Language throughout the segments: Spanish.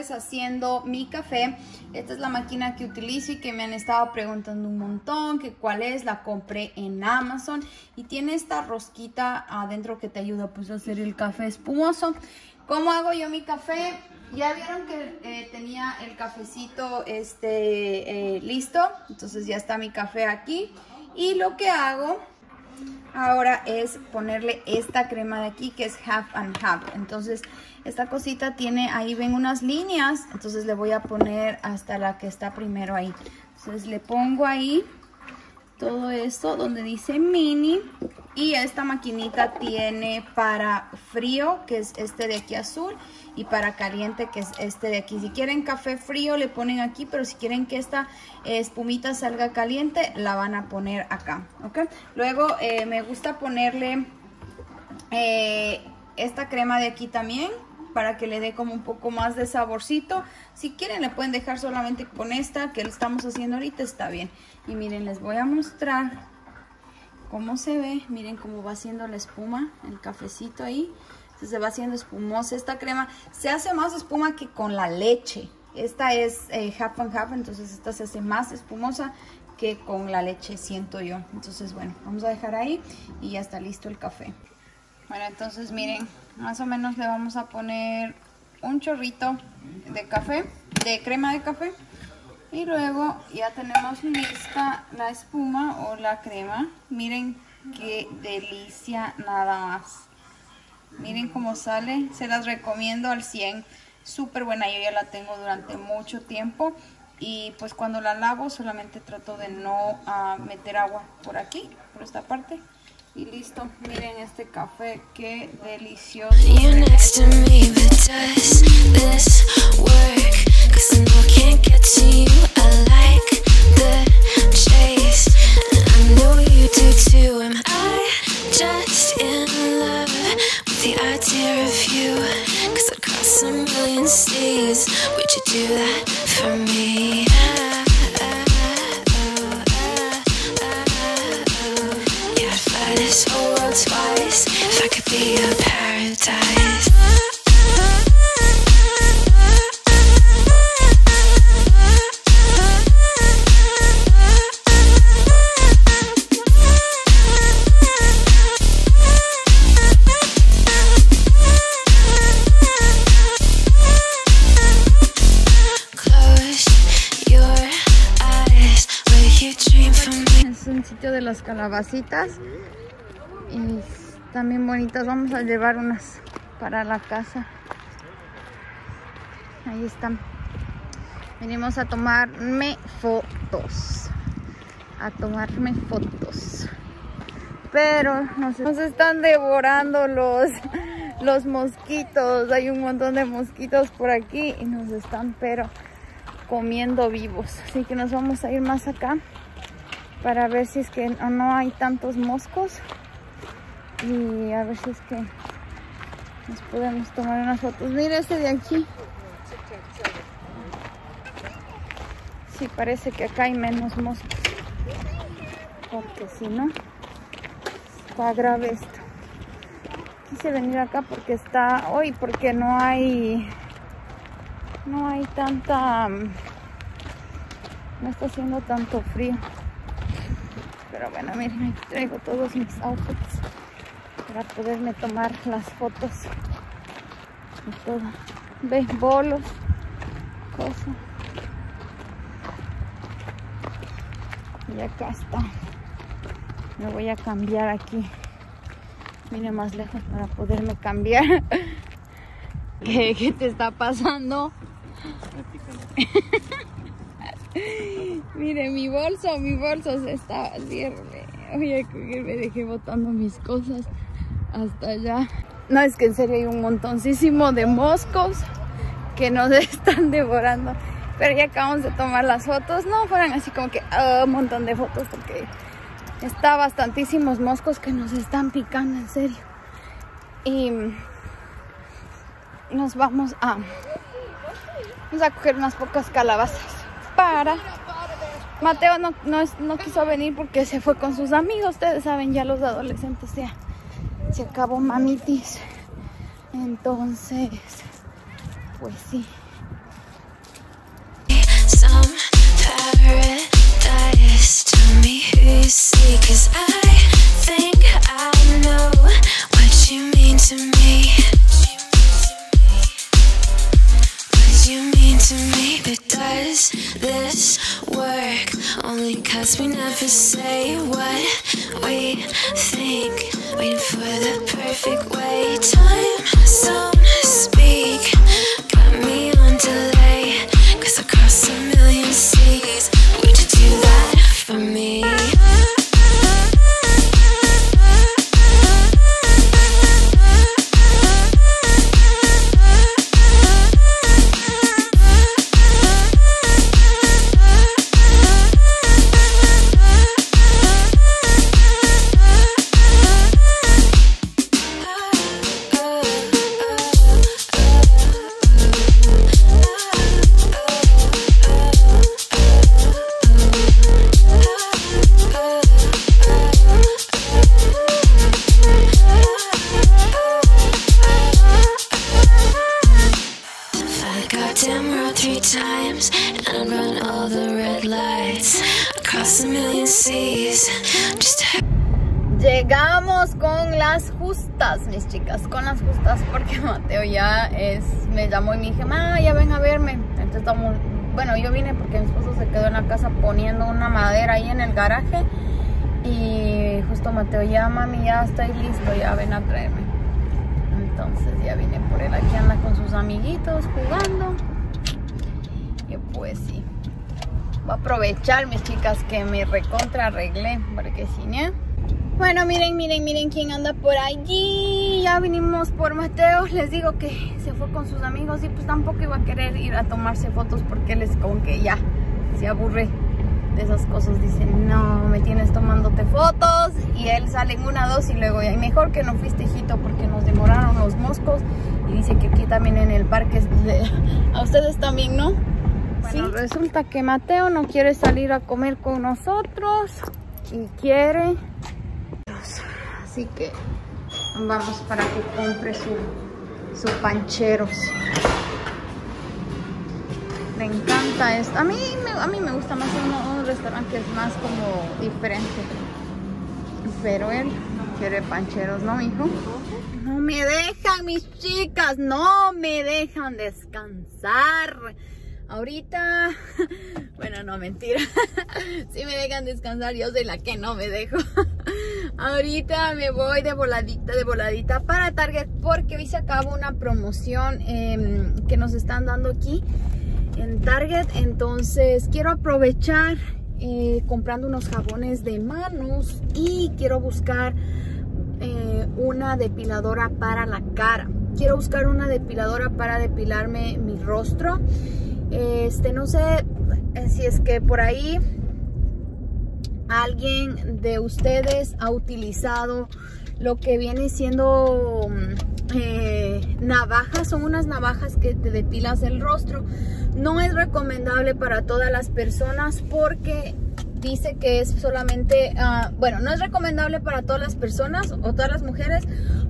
haciendo mi café. Esta es la máquina que utilizo y que me han estado preguntando un montón, que cuál es, la compré en Amazon y tiene esta rosquita adentro que te ayuda pues a hacer el café espumoso. ¿Cómo hago yo mi café? Ya vieron que eh, tenía el cafecito este, eh, listo, entonces ya está mi café aquí. Y lo que hago ahora es ponerle esta crema de aquí que es half and half. Entonces esta cosita tiene, ahí ven unas líneas, entonces le voy a poner hasta la que está primero ahí. Entonces le pongo ahí todo esto donde dice mini y esta maquinita tiene para frío que es este de aquí azul y para caliente que es este de aquí si quieren café frío le ponen aquí pero si quieren que esta espumita salga caliente la van a poner acá ok luego eh, me gusta ponerle eh, esta crema de aquí también para que le dé como un poco más de saborcito. Si quieren le pueden dejar solamente con esta que estamos haciendo ahorita, está bien. Y miren, les voy a mostrar cómo se ve. Miren cómo va haciendo la espuma, el cafecito ahí. se va haciendo espumosa esta crema. Se hace más espuma que con la leche. Esta es eh, half and half, entonces esta se hace más espumosa que con la leche, siento yo. Entonces, bueno, vamos a dejar ahí y ya está listo el café. Bueno, entonces miren, más o menos le vamos a poner un chorrito de café, de crema de café. Y luego ya tenemos lista la espuma o la crema. Miren qué delicia nada más. Miren cómo sale. Se las recomiendo al 100. Súper buena. Yo ya la tengo durante mucho tiempo. Y pues cuando la lavo solamente trato de no uh, meter agua por aquí, por esta parte. Y listo, miren este café, qué delicioso. Las calabacitas y están bien bonitas. Vamos a llevar unas para la casa. Ahí están. Venimos a tomarme fotos. A tomarme fotos. Pero nos, están devorando los, los mosquitos. Hay un montón de mosquitos por aquí y nos están pero comiendo vivos. Así que nos vamos a ir más acá para ver si es que no hay tantos moscos y a ver si es que nos podemos tomar unas fotos. Mira este de aquí. Sí, parece que acá hay menos moscos. Porque si no, está grave esto. Quise venir acá porque está hoy, porque no hay, no hay tanta, no está haciendo tanto frío. Pero bueno, miren, aquí traigo todos mis outfits para poderme tomar las fotos y todo. Ve, bolos, cosas. Y acá está. Me voy a cambiar aquí. Vine más lejos para poderme cambiar. ¿Qué, ¿Qué, te está pasando? Mire, mi bolso, mi bolso se está haciendo. Oye, me dejé botando mis cosas hasta allá. No, es que en serio hay un montoncísimo de moscos que nos están devorando. Pero ya acabamos de tomar las fotos. No fueran así como que oh, un montón de fotos porque está bastantísimos moscos que nos están picando, en serio. Y nos vamos a, vamos a coger unas pocas calabazas para... Mateo no, no, no quiso venir porque se fue con sus amigos. Ustedes saben, ya los adolescentes ya se acabó mamitis. Entonces, pues sí. Cause we never say what we think. Waiting for the perfect way. Time zone chicas, con las justas, porque Mateo ya es, me llamó y me dije, ma, ya ven a verme. Entonces estamos, bueno, yo vine porque mi esposo se quedó en la casa poniendo una madera ahí en el garaje. Y justo Mateo, ya mami, ya estoy listo, ya ven a traerme. Entonces ya vine por él, aquí anda con sus amiguitos jugando. Y pues sí, voy a aprovechar, mis chicas, que me recontra arreglé, porque si no... Bueno, miren, miren, miren quién anda por allí. Ya vinimos por Mateo. Les digo que se fue con sus amigos y pues tampoco iba a querer ir a tomarse fotos porque él es como que ya se aburre de esas cosas. Dice, no, me tienes tomándote fotos. Y él sale en una, dos y luego ya. Y mejor que no fuiste, hijito, porque nos demoraron los moscos. Y dice que aquí también en el parque, de- a ustedes también, ¿no? Bueno, resulta que Mateo no quiere salir a comer con nosotros y quiere Así que vamos para que compre su, pancheros. Le encanta esto. A mí, me- a mí me gusta más un restaurante que es más como diferente. Pero él quiere pancheros, ¿no, hijo? No me dejan, mis chicas. No me dejan descansar. Ahorita, bueno, no, mentira. Si me dejan descansar, yo soy la que no me dejo. Ahorita me voy de voladita, de voladita para Target porque hoy se acaba una promoción em, que nos están dando aquí en Target. Entonces quiero aprovechar eh, comprando unos jabones de manos y quiero buscar eh, una depiladora para la cara. Quiero buscar una depiladora para depilarme mi rostro. Este, no sé eh, si es que por ahí alguien de ustedes ha utilizado lo que viene siendo mm, eh, navajas, son unas navajas que te depilas el rostro. No es recomendable para todas las personas porque dice que es solamente, ah, bueno, no es recomendable para todas las personas o todas las mujeres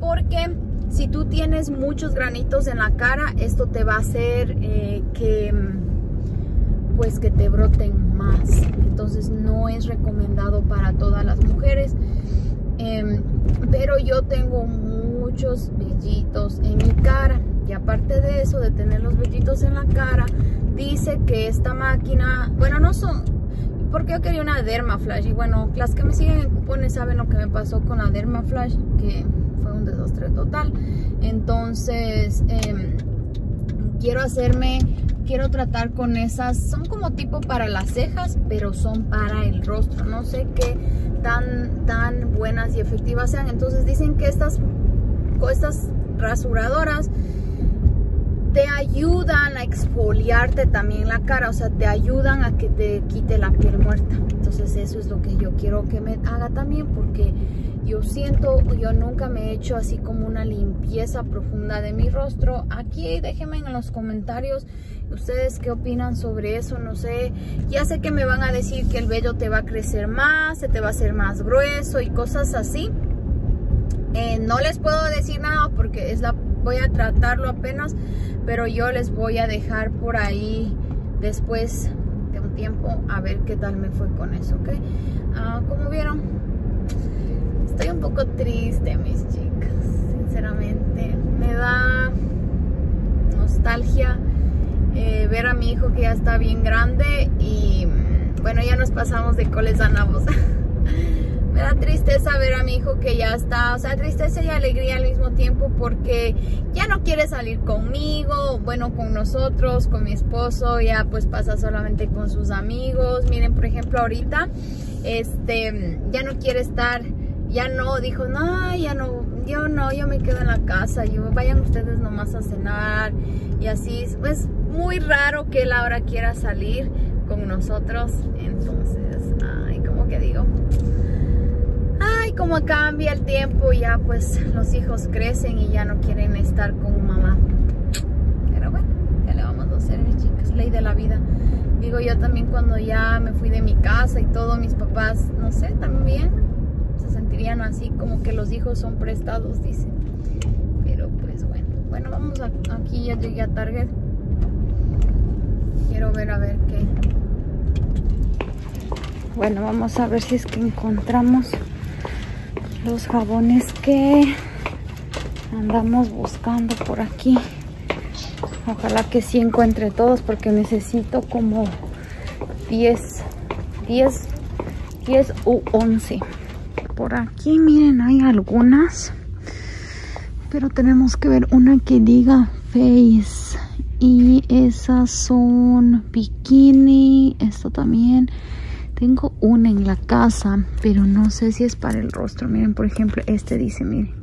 porque si tú tienes muchos granitos en la cara, esto te va a hacer eh, que mm, pues que te broten más. Entonces no es recomendado para todas las mujeres. Em, pero yo tengo muchos vellitos en mi cara. Y aparte de eso, de tener los vellitos en la cara, dice que esta máquina, bueno, no son, porque yo quería una Derma Flash. Y bueno, las que me siguen en cupones saben lo que me pasó con la Derma Flash, que fue un desastre total. Entonces, em, quiero hacerme, quiero tratar con esas, son como tipo para las cejas, pero son para el rostro. No sé qué tan, tan buenas y efectivas sean. Entonces dicen que estas, estas rasuradoras te ayudan a exfoliarte también la cara, o sea, te ayudan a que te quite la piel muerta. Entonces eso es lo que yo quiero que me haga también porque yo siento, yo nunca me he hecho así como una limpieza profunda de mi rostro. Aquí déjenme en los comentarios ustedes qué opinan sobre eso, no sé. Ya sé que me van a decir que el vello te va a crecer más, se te va a hacer más grueso y cosas así. Eh, no les puedo decir nada porque es la, voy a tratarlo apenas, pero yo les voy a dejar por ahí después de un tiempo a ver qué tal me fue con eso, ¿ok? Ah, como vieron, estoy un poco triste, mis chicas, sinceramente. Me da nostalgia eh, ver a mi hijo que ya está bien grande y bueno, ya nos pasamos de coles a nabos. me da tristeza ver a mi hijo que ya está, o sea, tristeza y alegría al mismo tiempo porque ya no quiere salir conmigo, bueno, con nosotros, con mi esposo, ya pues pasa solamente con sus amigos. Miren, por ejemplo, ahorita, este, ya no quiere estar, ya no, dijo, no, ya no, yo no, yo me quedo en la casa, yo, vayan ustedes nomás a cenar y así, pues muy raro que él ahora quiera salir con nosotros, entonces, ay, como que digo, como cambia el tiempo, ya pues los hijos crecen y ya no quieren estar con mamá, pero bueno, ¿qué le vamos a hacer, mis chicas? Ley de la vida. Digo yo también cuando ya me fui de mi casa y todo, mis papás, no sé, también se sentirían así como que los hijos son prestados, dicen. Pero pues bueno, bueno, vamos a, aquí, ya llegué a Target. Quiero ver a ver qué. Bueno, vamos a ver si es que encontramos los jabones que andamos buscando por aquí. Ojalá que sí encuentre todos porque necesito como 10, 10, 10 u 11. Por aquí, miren, hay algunas. Pero tenemos que ver una que diga face. Y esas son bikini. Esto también. Tengo una en la casa, pero no sé si es para el rostro. Miren, por ejemplo, este dice, miren.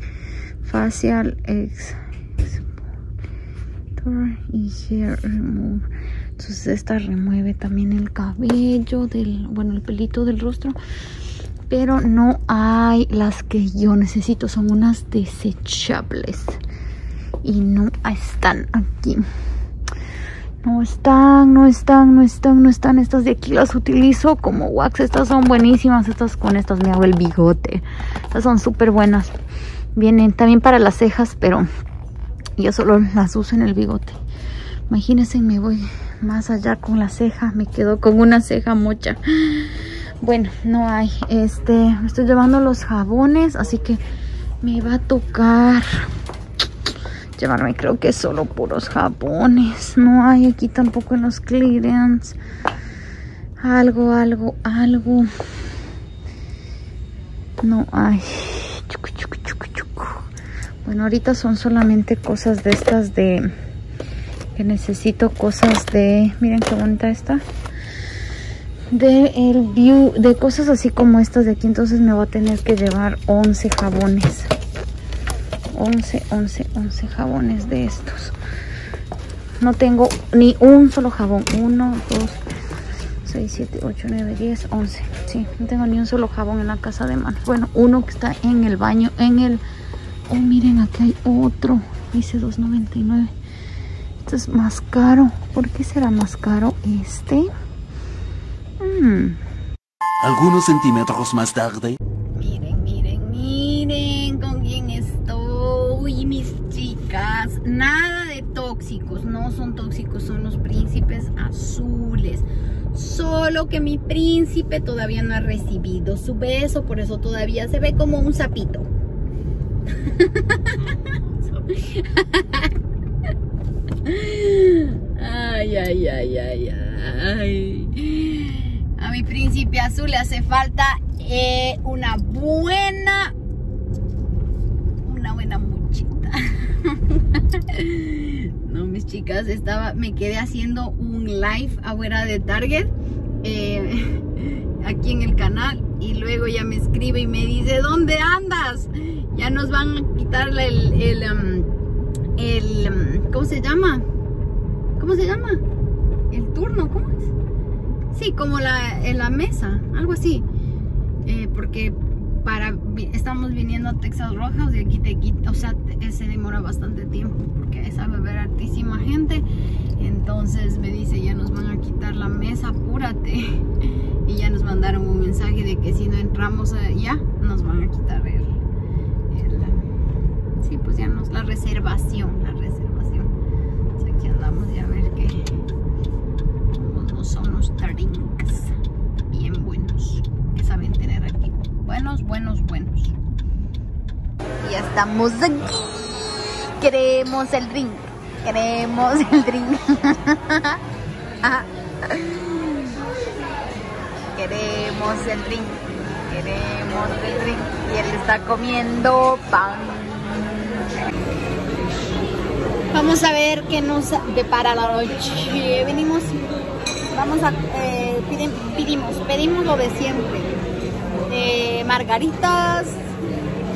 Facial X y hair remove entonces esta remueve también el cabello del bueno el pelito del rostro pero no hay las que yo necesito son unas desechables y no están aquí no están, no están, no están, no están. Estas de aquí las utilizo como wax. Estas son buenísimas. Estas con estas me hago el bigote. Estas son súper buenas. Vienen también para las cejas, pero yo solo las uso en el bigote. Imagínense, me voy más allá con la ceja. Me quedo con una ceja mucha. Bueno, no hay. Este, estoy llevando los jabones, así que me va a tocar llevarme creo que solo puros jabones. No hay aquí tampoco en los clearance. Algo, algo, algo. No hay. Bueno, ahorita son solamente cosas de estas de... Que necesito cosas de... Miren qué bonita está. De el view... De cosas así como estas de aquí. Entonces me voy a tener que llevar 11 jabones. 11, 11, 11 jabones de estos. No tengo ni un solo jabón. 1, 2, 6, 7, 8, 9, 10, 11. Sí, no tengo ni un solo jabón en la casa de manos. Bueno, uno que está en el baño, en el Oh, miren, aquí hay otro. Dice 2.99. Este es más caro. ¿Por qué será más caro este? Hmm. Algunos centímetros más tarde. Solo que mi príncipe todavía no ha recibido su beso, por eso todavía se ve como un sapito. Ay, ay, ay, ay, ay. A mi príncipe azul le hace falta eh, una buena, una buena muchita. No, mis chicas, estaba, me quedé haciendo un live afuera de Target, eh, aquí en el canal, y luego ya me escribe y me dice, ¿dónde andas? ya nos van a quitar el, el, um, el um, ¿cómo se llama? ¿Cómo se llama? El turno, ¿cómo es? Sí, como la, en la mesa, algo así. Eh, porque para estamos viniendo a Texas Rojas y aquí te quita, o sea, se demora bastante tiempo porque es a beber hartísima gente. Entonces me dice, ya nos van a quitar la mesa, apúrate. Y ya nos mandaron un mensaje de que si no entramos ya, nos van a quitar el, Sí, pues ya nos la reservación, la reservación. Pues aquí andamos ya a ver qué. Cómo son los drinks. Bien buenos. Que saben tener aquí. Buenos, buenos, buenos. Ya estamos aquí. Queremos el drink. Queremos el drink. Queremos el drink. Queremos el drink. Y él está comiendo pan. Vamos a ver qué nos depara la noche. Venimos, vamos a, eh, pedimos, pedimos lo de siempre. Eh, margaritas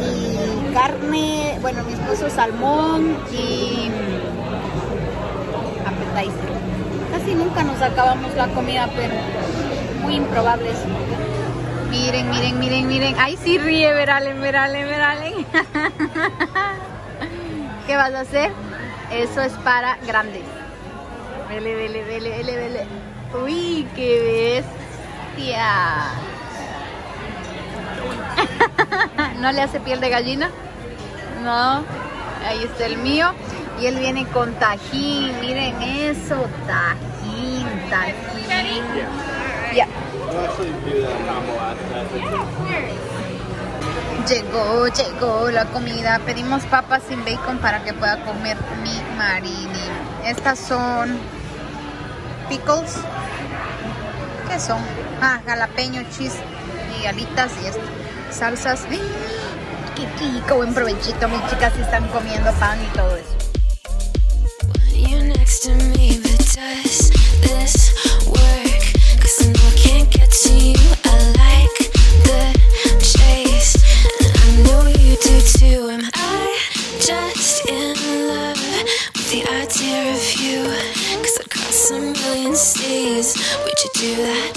y carne, bueno, mi esposo salmón y Casi nunca nos acabamos la comida, pero muy improbable eso. Miren, miren, miren, miren. Ay, sí ríe, veralen, veralen, veralen. ¿Qué vas a hacer? Eso es para grandes. Vele, vele, vele, vele, vele. Uy, qué bestia. ¿No le hace piel de gallina? No. Ahí está el mío. Y él viene con tajín. Miren eso. Tajín, tajín. Ya. Llegó, llegó la comida. Pedimos papas sin bacon para que pueda comer mi marini. Estas son pickles. ¿Qué son? Ah, jalapeño, cheese y alitas y esto. Salsas. Qué rico, buen provechito. Mis chicas están comiendo pan y todo eso. Next to me, but does this work? Cause I know I can't get to you. I like the chase, and I know you do too. Am I just in love with the idea of you? Cause I'd cross a million seas. Would you do that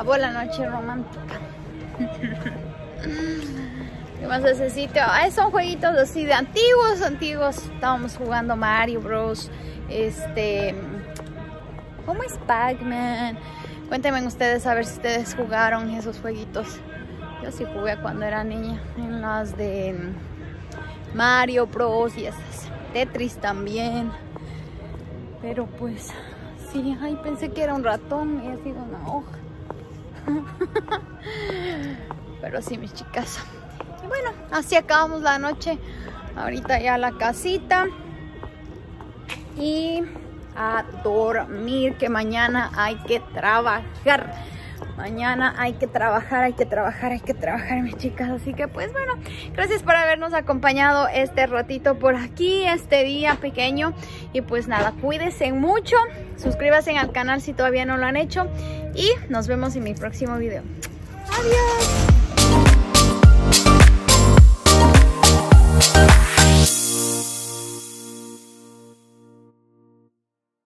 acabó la noche romántica. ¿Qué más necesito? Ah, son jueguitos así de antiguos, antiguos. Estábamos jugando Mario Bros. Este. ¿Cómo es Pac-Man? Cuéntenme ustedes a ver si ustedes jugaron esos jueguitos. Yo sí jugué cuando era niña. En las de Mario Bros. y esas. Tetris también. Pero pues. Sí, ay, pensé que era un ratón y ha sido una hoja. Pero sí, mis chicas. Y bueno, así acabamos la noche. Ahorita ya la casita. Y a dormir, que mañana hay que trabajar. Mañana hay que trabajar, hay que trabajar, hay que trabajar, mis chicas. Así que pues bueno, gracias por habernos acompañado este ratito por aquí, este día pequeño. Y pues nada, cuídense mucho. Suscríbanse al canal si todavía no lo han hecho. Y nos vemos en mi próximo video. Adiós.